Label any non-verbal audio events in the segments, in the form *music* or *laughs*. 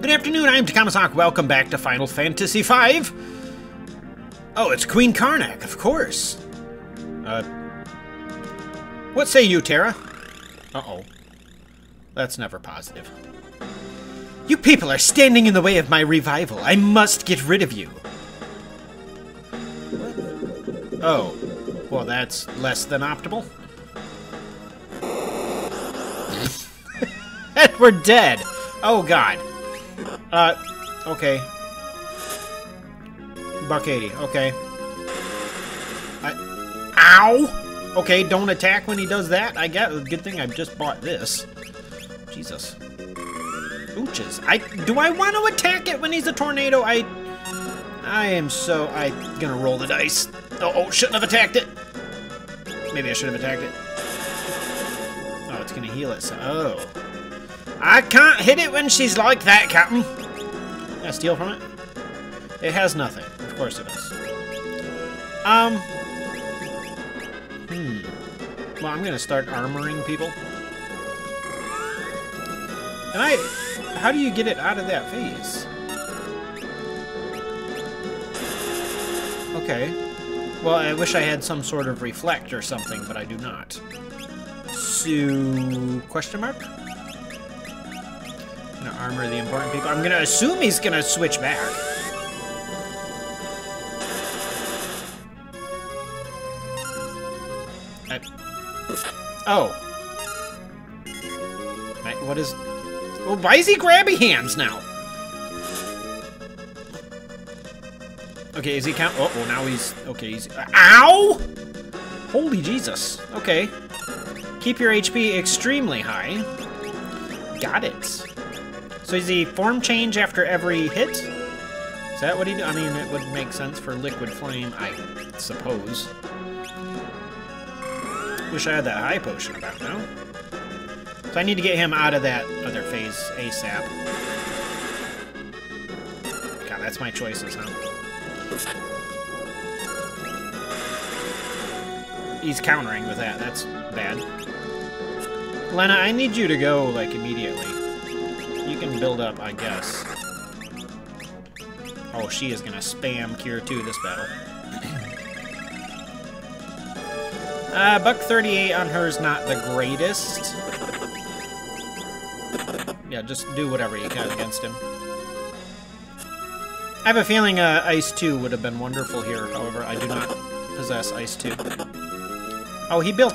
Good afternoon, I'm Takamasaki. Welcome back to Final Fantasy V. Oh, it's Queen Karnak, of course. Uh, what say you, Terra? Uh-oh. That's never positive. You people are standing in the way of my revival. I must get rid of you. Oh. Well, that's less than optimal. *laughs* and We're dead. Oh, God. Uh, okay. Buck 80, okay. I, ow! Okay, don't attack when he does that. I get. Good thing I just bought this. Jesus. Ooches. I do I want to attack it when he's a tornado? I I am so I gonna roll the dice. Oh, oh, shouldn't have attacked it. Maybe I should have attacked it. Oh, it's gonna heal it. So, oh. I can't hit it when she's like that, Captain. Can I steal from it? It has nothing. Of course it does. Um. Hmm. Well, I'm gonna start armoring people. And I... How do you get it out of that phase? Okay. Well, I wish I had some sort of reflect or something, but I do not. So... Question mark? Gonna armor the important people. I'm gonna assume he's gonna switch back. I... Oh. What is... Well, why is he grabby hands now? Okay, is he count? Oh, well, now he's... Okay, he's... Ow! Holy Jesus. Okay. Keep your HP extremely high. Got it. So is he form change after every hit? Is that what he do? I mean, it would make sense for Liquid Flame, I suppose. Wish I had that high potion about now. So I need to get him out of that other phase ASAP. God, that's my choices, huh? He's countering with that. That's bad. Lena, I need you to go, like, immediately can build up, I guess. Oh, she is gonna spam Cure 2 this battle. *clears throat* uh, Buck 38 on her is not the greatest. Yeah, just do whatever you can against him. I have a feeling uh, Ice 2 would have been wonderful here, however, I do not possess Ice 2. Oh, he built...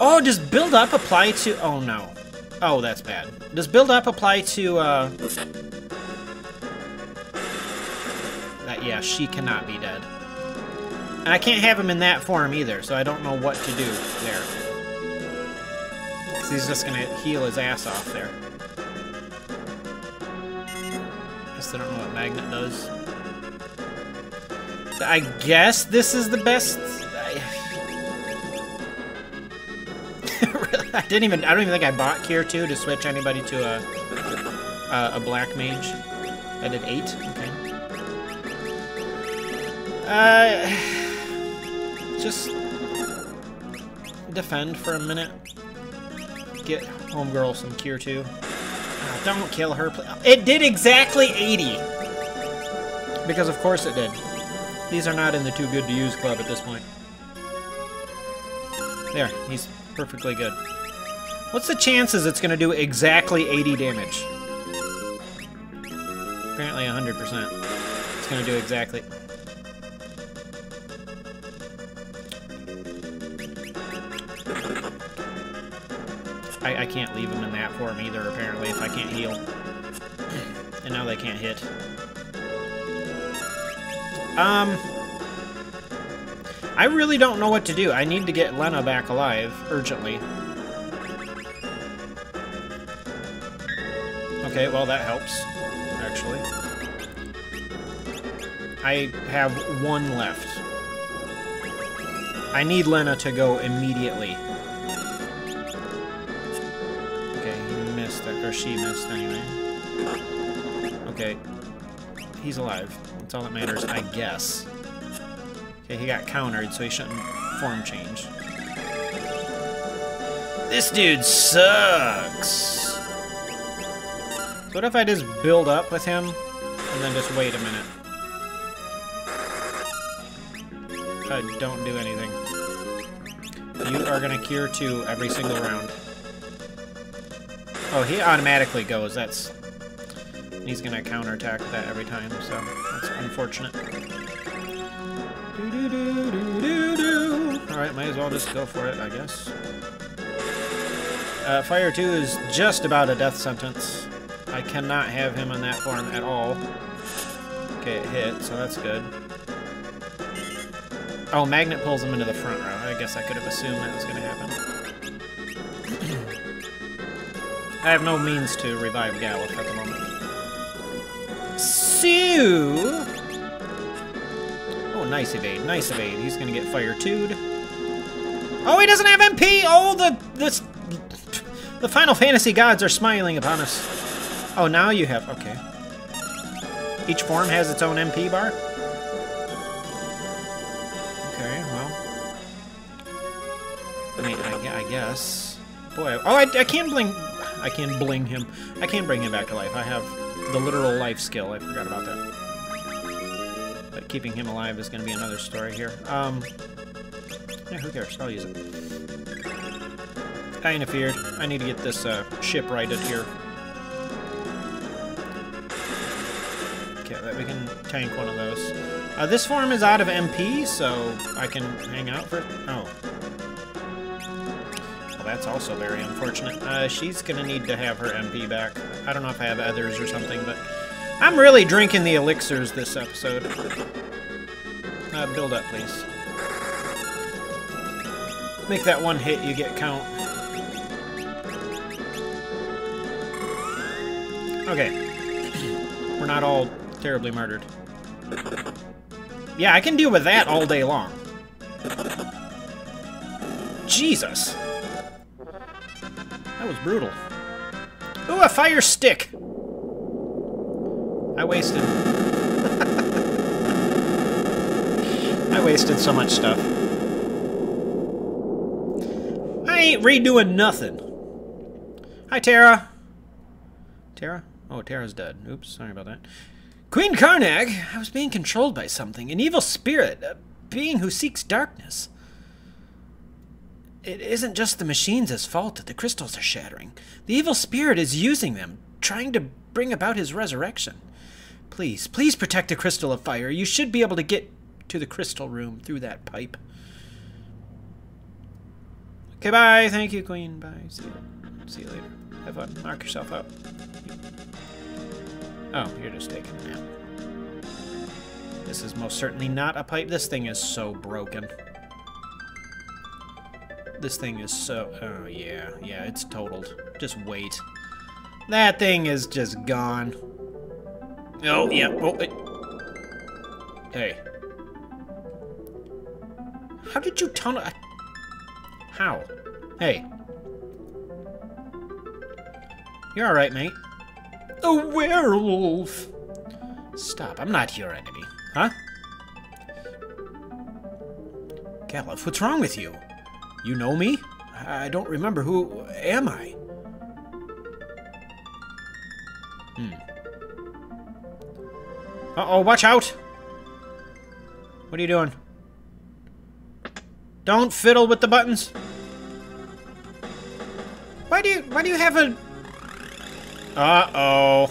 Oh, does build up apply to... Oh, no. Oh, that's bad. Does build up apply to, uh... That, yeah, she cannot be dead. And I can't have him in that form either, so I don't know what to do there. he's just gonna heal his ass off there. Guess I don't know what Magnet does. I guess this is the best *laughs* I *laughs* didn't even. I don't even think I bought Cure 2 to switch anybody to a a, a black mage. I did eight. Okay. Uh, *sighs* just defend for a minute. Get homegirl some Cure 2. Oh, don't kill her. It did exactly 80. Because of course it did. These are not in the too good to use club at this point. There, he's perfectly good. What's the chances it's going to do exactly 80 damage? Apparently 100%. It's going to do exactly... I, I can't leave them in that form either, apparently, if I can't heal. And now they can't hit. Um... I really don't know what to do. I need to get Lena back alive, urgently. Okay, well that helps, actually. I have one left. I need Lena to go immediately. Okay, he missed, or she missed anyway. Okay, he's alive. That's all that matters, I guess. Okay, he got countered, so he shouldn't form change. This dude sucks. What if I just build up with him and then just wait a minute? I don't do anything. You are gonna cure two every single round. Oh, he automatically goes. That's... He's gonna counterattack that every time, so that's unfortunate. Alright, might as well just go for it, I guess. Uh, Fire 2 is just about a death sentence. I cannot have him on that form at all. Okay, it hit, so that's good. Oh, Magnet pulls him into the front row. I guess I could have assumed that was going to happen. *clears throat* I have no means to revive Galuf at the moment. So... Oh, nice evade, nice evade. He's going to get fire 2'd. Oh, he doesn't have MP! Oh, the... This... The Final Fantasy gods are smiling upon us. Oh, now you have... Okay. Each form has its own MP bar? Okay, well... I mean, I, I guess. Boy, oh, I, I can bling... I can bling him. I can bring him back to life. I have the literal life skill. I forgot about that. But keeping him alive is going to be another story here. Um, yeah, who cares? I'll use it. I interfered. I need to get this uh, ship righted here. Okay, we can tank one of those. Uh, this form is out of MP, so I can hang out for... Oh. Well, that's also very unfortunate. Uh, she's gonna need to have her MP back. I don't know if I have others or something, but I'm really drinking the elixirs this episode. Uh, build up, please. Make that one hit you get count. Okay. *clears throat* We're not all terribly murdered. Yeah, I can deal with that all day long. Jesus! That was brutal. Ooh, a fire stick! I wasted... *laughs* I wasted so much stuff. I ain't redoing nothing. Hi, Tara. Tara? Oh, Tara's dead. Oops, sorry about that. Queen Karnak, I was being controlled by something. An evil spirit. A being who seeks darkness. It isn't just the machines' fault that the crystals are shattering. The evil spirit is using them, trying to bring about his resurrection. Please, please protect the crystal of fire. You should be able to get to the crystal room through that pipe. Okay, bye. Thank you, Queen. Bye. See you. See you later. Have fun. Mark yourself out. Oh, you're just taking a nap. This is most certainly not a pipe. This thing is so broken. This thing is so... Oh, yeah. Yeah, it's totaled. Just wait. That thing is just gone. Oh, yeah. Oh, it... Hey. How did you tunnel... How? Hey. You're alright, mate. A werewolf! Stop, I'm not your enemy. Huh? Galuf, what's wrong with you? You know me? I don't remember who am I? Hmm. Uh-oh, watch out! What are you doing? Don't fiddle with the buttons. Why do you why do you have a Uh-oh.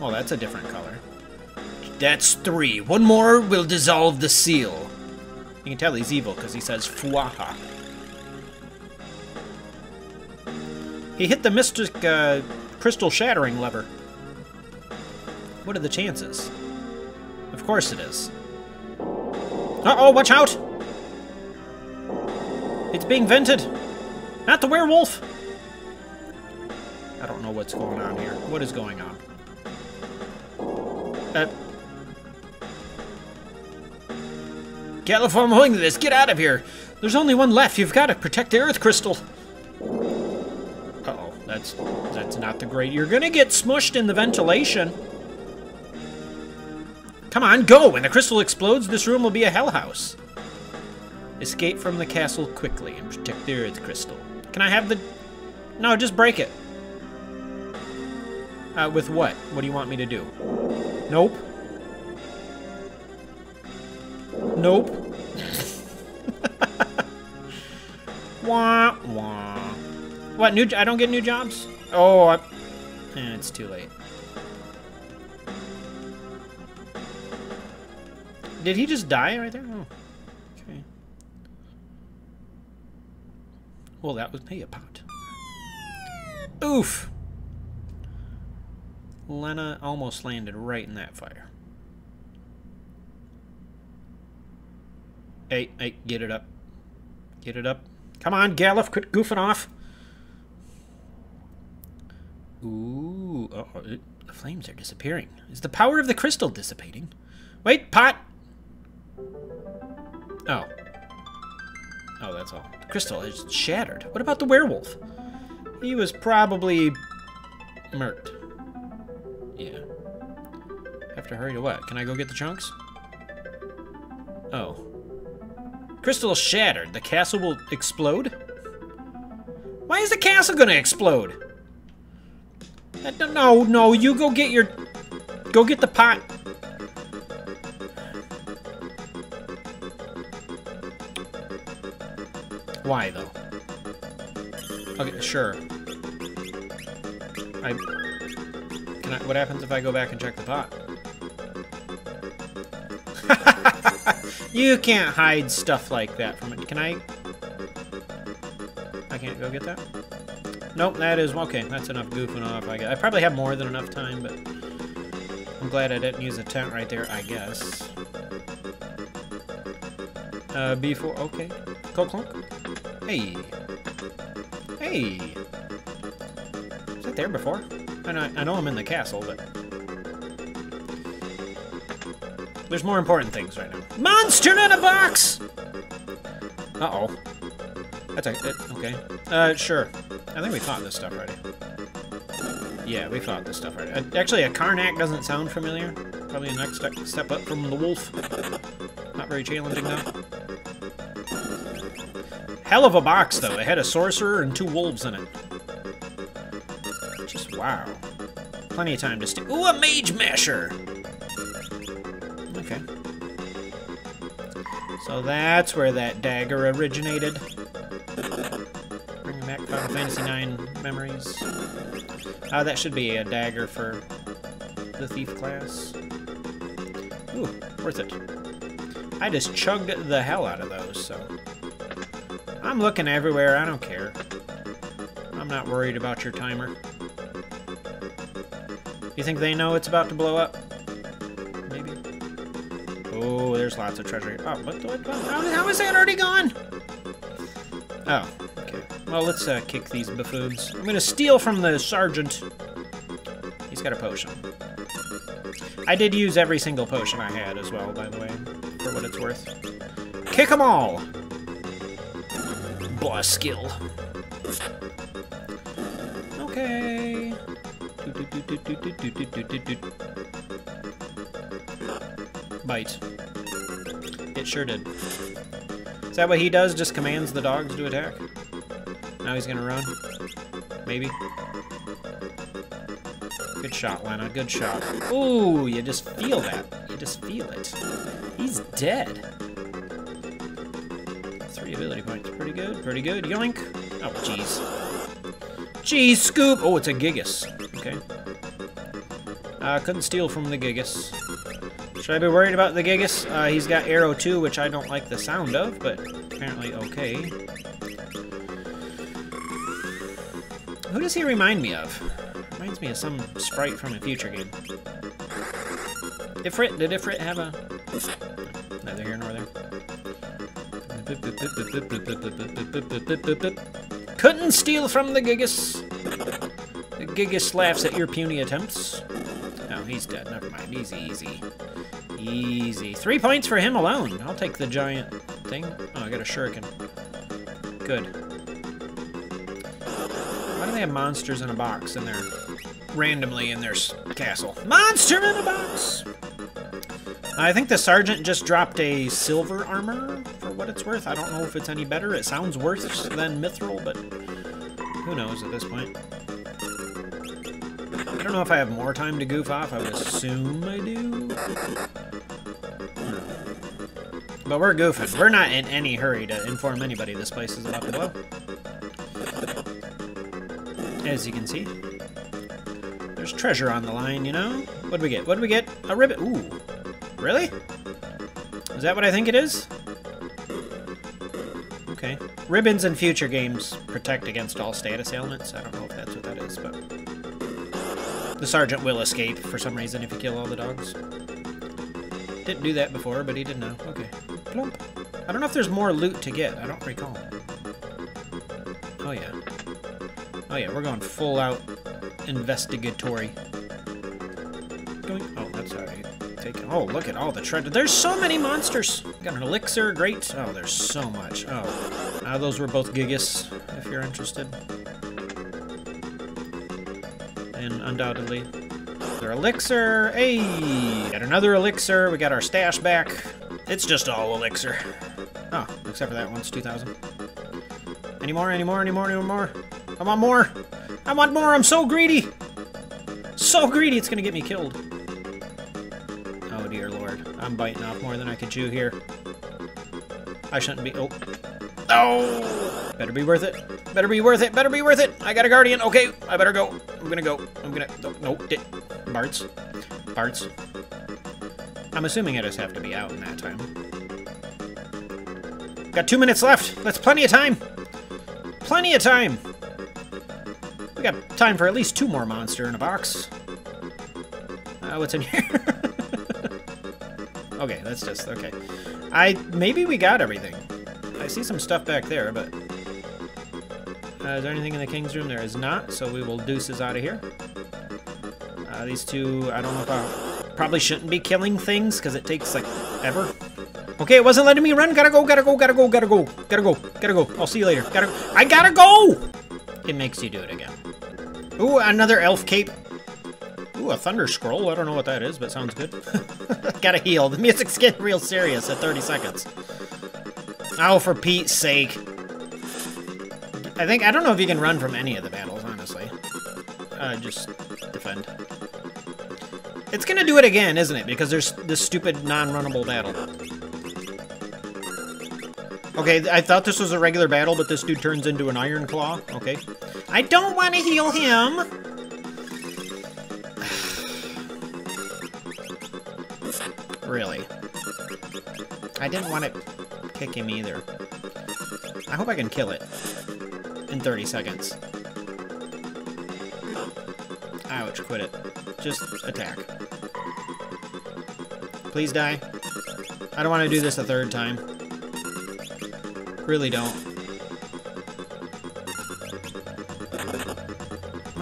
Oh, that's a different color. That's three. One more will dissolve the seal. You can tell he's evil because he says Fuaha. He hit the mystic uh, crystal shattering lever. What are the chances? Of course it is. Uh-oh, watch out! It's being vented! Not the werewolf! I don't know what's going on here. What is going on? Uh, California this, get out of here! There's only one left. You've got to protect the Earth Crystal. Uh-oh, that's that's not the great. You're gonna get smushed in the ventilation. Come on, go! When the crystal explodes, this room will be a hell house. Escape from the castle quickly and protect the Earth Crystal. Can I have the... No, just break it. Uh, with what? What do you want me to do? Nope. Nope. *laughs* wah, wah. What, new... I don't get new jobs? Oh, I, eh, it's too late. Did he just die right there? Oh, okay. Well, that was... Hey, a pot. Oof! Lena almost landed right in that fire. Hey, hey, get it up. Get it up. Come on, Galuf, quit goofing off. Ooh, uh oh, it, the flames are disappearing. Is the power of the crystal dissipating? Wait, pot! Oh. Oh, that's all. The crystal is shattered. What about the werewolf? He was probably murked. Yeah. Have to hurry to what? Can I go get the chunks? Oh. Crystal shattered. The castle will explode? Why is the castle gonna explode? Uh, no, no, you go get your... Go get the pot. Why, though? Okay, sure. I... I... What happens if I go back and check the pot? *laughs* you can't hide stuff like that from it. Can I... I can't go get that? Nope, that is... Okay, that's enough goofing off. I, I probably have more than enough time, but... I'm glad I didn't use a tent right there, I guess. Uh, before... Okay. Clunk, clunk. Hey. Hey. Was that there before? I know, I know I'm in the castle, but... There's more important things right now. Monster in a box! Uh-oh. That's a... It, okay. Uh, sure. I think we fought this stuff already. Yeah, we fought this stuff already. Uh, actually, a Karnak doesn't sound familiar. Probably the next step, step up from the wolf. Not very challenging, though. Hell of a box, though. It had a sorcerer and two wolves in it. Wow. Plenty of time to stay. Ooh, a mage masher! Okay. So that's where that dagger originated. Bringing back Final Fantasy IX memories. Uh, that should be a dagger for the thief class. Ooh, worth it. I just chugged the hell out of those, so... I'm looking everywhere, I don't care. I'm not worried about your timer. You think they know it's about to blow up? Maybe. Oh, there's lots of treasure. Oh, what, what, what how, how is that already gone? Oh, okay. Well, let's uh, kick these buffoons. I'm gonna steal from the sergeant. He's got a potion. I did use every single potion I had as well, by the way, for what it's worth. Kick them all! boss skill. Bite. It sure did. Is that what he does? Just commands the dogs to attack? Now he's gonna run? Maybe? Good shot, Lena. Good shot. Ooh, you just feel that. You just feel it. He's dead Three ability points. Pretty good, pretty good. Yoink! Oh, jeez. Jeez, Scoop! Oh, it's a Gigas. Okay. I uh, couldn't steal from the Gigas. Should I be worried about the Gigas? Uh, he's got Aero 2, which I don't like the sound of, but apparently okay. Who does he remind me of? Reminds me of some sprite from a future game. Ifrit? Did Ifrit have a... Neither here nor there. Couldn't steal from the Gigas. Gigas laughs at your puny attempts. Oh, he's dead. Never mind. Easy, easy. Easy. Three points for him alone. I'll take the giant thing. Oh, I got a shuriken. Good. Why do they have monsters in a box in their... randomly in their castle? Monster in a box! I think the sergeant just dropped a silver armor for what it's worth. I don't know if it's any better. It sounds worse than Mithril, but who knows at this point. Know if I have more time to goof off. I would assume I do. But we're goofing. We're not in any hurry to inform anybody this place is about to blow. As you can see. There's treasure on the line, you know? What do we get? What do we get? A ribbon. Ooh. Really? Is that what I think it is? Okay. Ribbons in future games protect against all status ailments. I don't know if that's what that is, but... The sergeant will escape for some reason if you kill all the dogs. Didn't do that before, but he did now. Okay. Plump. I don't know if there's more loot to get. I don't recall. Oh, yeah. Oh, yeah, we're going full out investigatory. Oh, that's alright. Take... Oh, look at all the treasure. There's so many monsters! Got an elixir, great. Oh, there's so much. Oh. Uh, those were both Gigas, if you're interested. Undoubtedly, their elixir. Hey! Got another elixir. We got our stash back. It's just all elixir. Oh, except for that one's 2,000. Any more, any more, any more, any more? I want more! I want more! I'm so greedy! So greedy, it's gonna get me killed. Oh dear lord. I'm biting off more than I can chew here. I shouldn't be... Oh. Oh! Better be worth it. Better be worth it. Better be worth it. I got a guardian. Okay, I better go. I'm gonna go. I'm gonna... No, no. Bartz. Bartz. I'm assuming I just have to be out in that time. Got two minutes left. That's plenty of time. Plenty of time. We got time for at least two more monster in a box. Uh, what's in here? *laughs* okay, that's just... Okay. I... Maybe we got everything. I see some stuff back there, but... Uh, is there anything in the king's room? There is not, so we will deuces out of here. Uh, these two, I don't know if I... Probably shouldn't be killing things, because it takes, like, ever. Okay, it wasn't letting me run. Gotta go, gotta go, gotta go, gotta go, gotta go, gotta go. I'll see you later. Gotta go. I gotta go! It makes you do it again. Ooh, another elf cape. Ooh, a thunder scroll. I don't know what that is, but sounds good. *laughs* gotta heal. The music's getting real serious at 30 seconds. Oh, for Pete's sake. I think, I don't know if you can run from any of the battles, honestly. Uh, just defend. It's gonna do it again, isn't it? Because there's this stupid non-runnable battle. Okay, I thought this was a regular battle, but this dude turns into an Iron Claw. Okay. I don't want to heal him! *sighs* really. I didn't want to kick him either. I hope I can kill it in 30 seconds. Ouch, quit it. Just attack. Please die. I don't want to do this a third time. Really don't.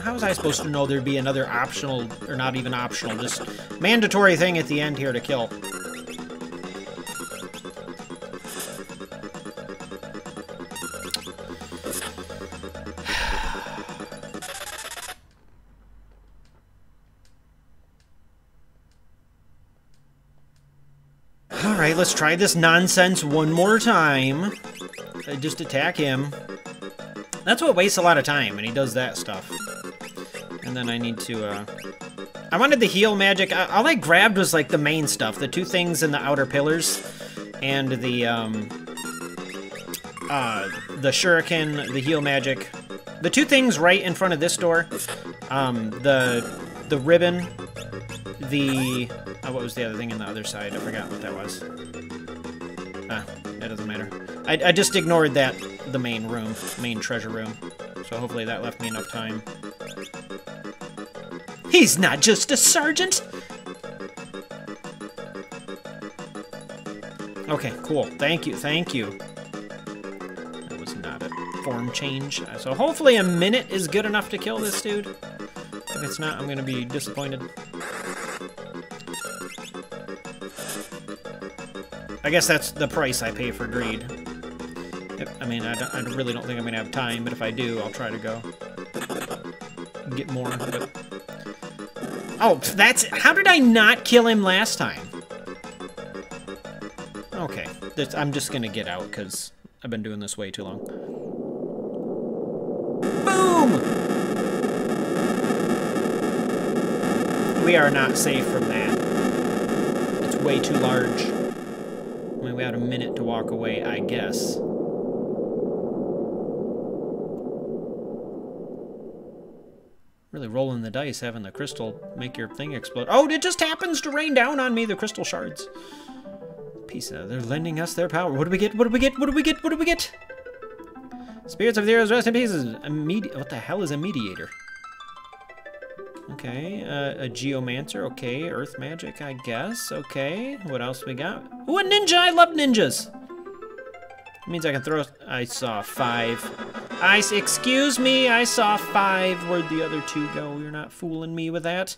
How was I supposed to know there'd be another optional, or not even optional, just mandatory thing at the end here to kill? Try this nonsense one more time. I just attack him. That's what wastes a lot of time, and he does that stuff. And then I need to, uh... I wanted the heal magic. All I grabbed was, like, the main stuff. The two things in the outer pillars. And the, um... Uh, the shuriken, the heal magic. The two things right in front of this door. Um, the, the ribbon. The... Oh, what was the other thing in the other side? I forgot what that was. That doesn't matter. I, I just ignored that, the main room, main treasure room. So hopefully that left me enough time. He's not just a sergeant! Okay, cool. Thank you, thank you. That was not a form change. So hopefully a minute is good enough to kill this dude. If it's not, I'm gonna be disappointed. I guess that's the price I pay for greed. I mean, I, I, really don't think I'm going to have time, but if I do, I'll try to go. Get more, but... Oh, that's... How did I not kill him last time? Okay. This, I'm just going to get out, because I've been doing this way too long. Boom! we are not safe from that. It's way too large. Mean, we had a minute to walk away, I guess. Really rolling the dice, having the crystal make your thing explode. Oh, it just happens to rain down on me, the crystal shards. Of, they're lending us their power. What do we get? What do we get? What do we get? What do we get? Spirits of the heroes rest in pieces. A what the hell is a mediator? Okay, uh, a geomancer. Okay, earth magic, I guess. Okay, what else we got? Ooh, a ninja! I love ninjas! It means I can throw... I saw five. I... Excuse me, I saw five. Where'd the other two go? You're not fooling me with that.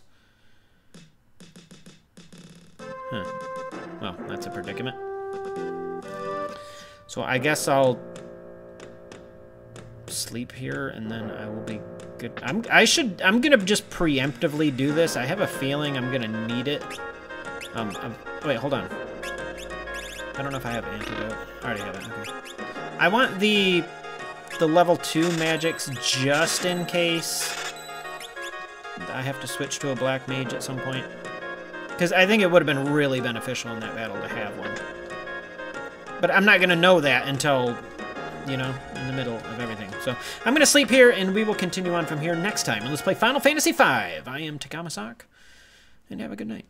Huh. Well, that's a predicament. So I guess I'll sleep here and then I will be good. I'm, I should, I'm gonna just preemptively do this. I have a feeling I'm gonna need it. Um, I'm, wait, hold on. I don't know if I have antidote. I already have it, okay. I want the, the level 2 magics just in case I have to switch to a black mage at some point. Because I think it would have been really beneficial in that battle to have one. But I'm not to know that until, you know, in the middle of everything. So I'm going to sleep here, and we will continue on from here next time. And let's play Final Fantasy V. I am Takahmasak, and have a good night.